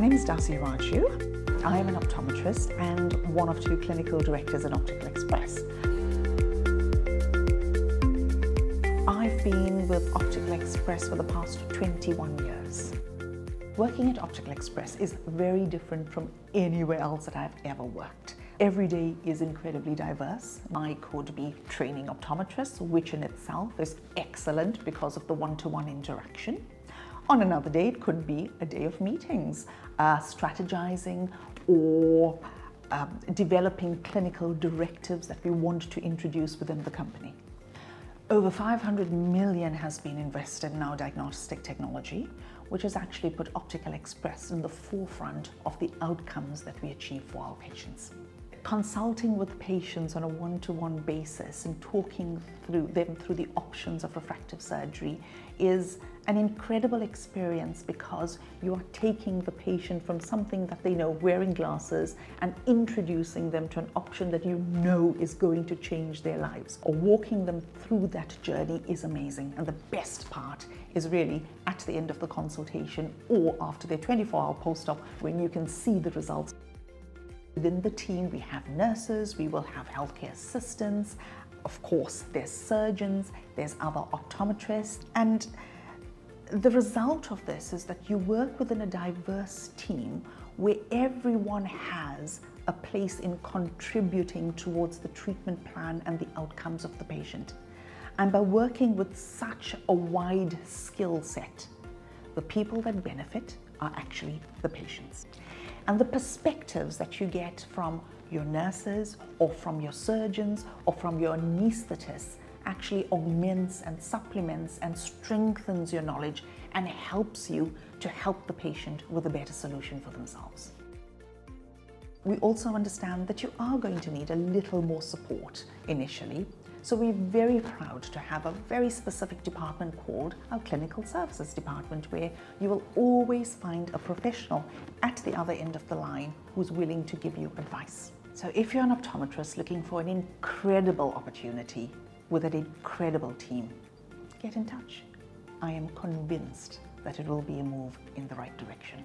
name is Dasi Raju. I am an optometrist and one of two clinical directors at Optical Express. I've been with Optical Express for the past 21 years. Working at Optical Express is very different from anywhere else that I've ever worked. Every day is incredibly diverse. I could be training optometrists, which in itself is excellent because of the one-to-one -one interaction. On another day, it could be a day of meetings, uh, strategizing or um, developing clinical directives that we want to introduce within the company. Over 500 million has been invested in our diagnostic technology, which has actually put Optical Express in the forefront of the outcomes that we achieve for our patients consulting with patients on a one-to-one -one basis and talking through them through the options of refractive surgery is an incredible experience because you are taking the patient from something that they know, wearing glasses, and introducing them to an option that you know is going to change their lives. Or walking them through that journey is amazing. And the best part is really at the end of the consultation or after their 24-hour post-op when you can see the results. Within the team, we have nurses, we will have healthcare assistants, of course, there's surgeons, there's other optometrists, and the result of this is that you work within a diverse team where everyone has a place in contributing towards the treatment plan and the outcomes of the patient. And by working with such a wide skill set, the people that benefit are actually the patients and the perspectives that you get from your nurses or from your surgeons or from your anesthetists actually augments and supplements and strengthens your knowledge and helps you to help the patient with a better solution for themselves. We also understand that you are going to need a little more support initially so we're very proud to have a very specific department called our Clinical Services Department where you will always find a professional at the other end of the line who's willing to give you advice. So if you're an optometrist looking for an incredible opportunity with an incredible team, get in touch. I am convinced that it will be a move in the right direction.